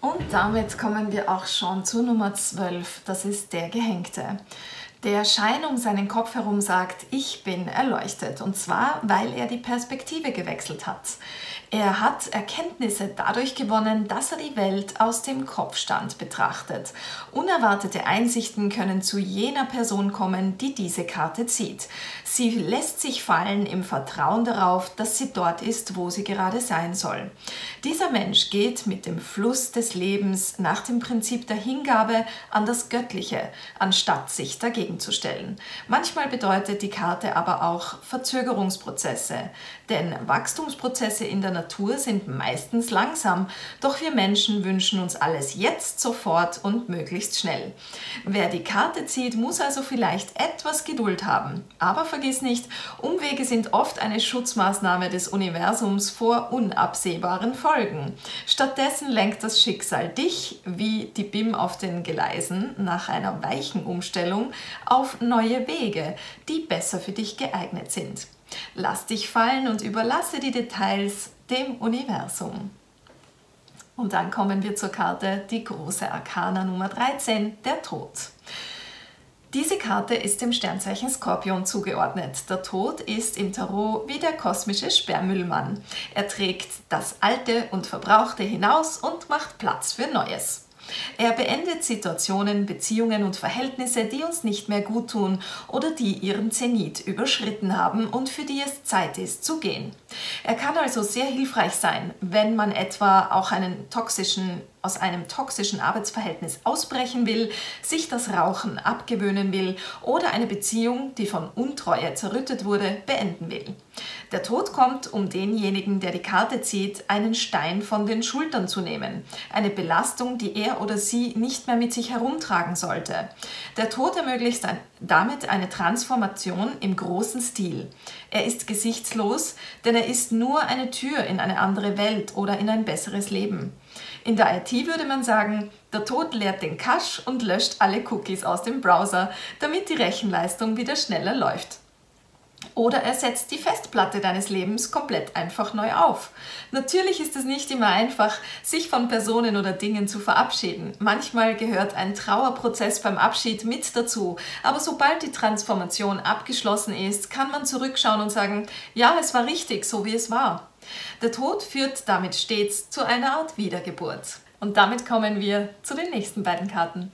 Und damit kommen wir auch schon zu Nummer 12, das ist der Gehängte. Der Schein um seinen Kopf herum sagt, ich bin erleuchtet, und zwar, weil er die Perspektive gewechselt hat. Er hat Erkenntnisse dadurch gewonnen, dass er die Welt aus dem Kopfstand betrachtet. Unerwartete Einsichten können zu jener Person kommen, die diese Karte zieht. Sie lässt sich fallen im Vertrauen darauf, dass sie dort ist, wo sie gerade sein soll. Dieser Mensch geht mit dem Fluss des Lebens nach dem Prinzip der Hingabe an das Göttliche, anstatt sich dagegen zu stellen. Manchmal bedeutet die Karte aber auch Verzögerungsprozesse, denn Wachstumsprozesse in der Natur sind meistens langsam, doch wir Menschen wünschen uns alles jetzt sofort und möglichst schnell. Wer die Karte zieht, muss also vielleicht etwas Geduld haben. Aber vergiss nicht, Umwege sind oft eine Schutzmaßnahme des Universums vor unabsehbaren Folgen. Stattdessen lenkt das Schicksal dich, wie die BIM auf den Gleisen, nach einer weichen Umstellung auf neue Wege, die besser für dich geeignet sind. Lass dich fallen und überlasse die Details dem Universum. Und dann kommen wir zur Karte die große Arkana Nummer 13, der Tod. Diese Karte ist dem Sternzeichen Skorpion zugeordnet. Der Tod ist im Tarot wie der kosmische Sperrmüllmann. Er trägt das Alte und Verbrauchte hinaus und macht Platz für Neues. Er beendet Situationen, Beziehungen und Verhältnisse, die uns nicht mehr gut tun oder die ihren Zenit überschritten haben und für die es Zeit ist zu gehen. Er kann also sehr hilfreich sein, wenn man etwa auch einen toxischen aus einem toxischen Arbeitsverhältnis ausbrechen will, sich das Rauchen abgewöhnen will oder eine Beziehung, die von Untreue zerrüttet wurde, beenden will. Der Tod kommt, um denjenigen, der die Karte zieht, einen Stein von den Schultern zu nehmen, eine Belastung, die er oder sie nicht mehr mit sich herumtragen sollte. Der Tod ermöglicht damit eine Transformation im großen Stil. Er ist gesichtslos, denn er ist nur eine Tür in eine andere Welt oder in ein besseres Leben. In der IT würde man sagen, der Tod leert den Cache und löscht alle Cookies aus dem Browser, damit die Rechenleistung wieder schneller läuft. Oder er setzt die Festplatte deines Lebens komplett einfach neu auf. Natürlich ist es nicht immer einfach, sich von Personen oder Dingen zu verabschieden. Manchmal gehört ein Trauerprozess beim Abschied mit dazu. Aber sobald die Transformation abgeschlossen ist, kann man zurückschauen und sagen, ja, es war richtig, so wie es war. Der Tod führt damit stets zu einer Art Wiedergeburt. Und damit kommen wir zu den nächsten beiden Karten.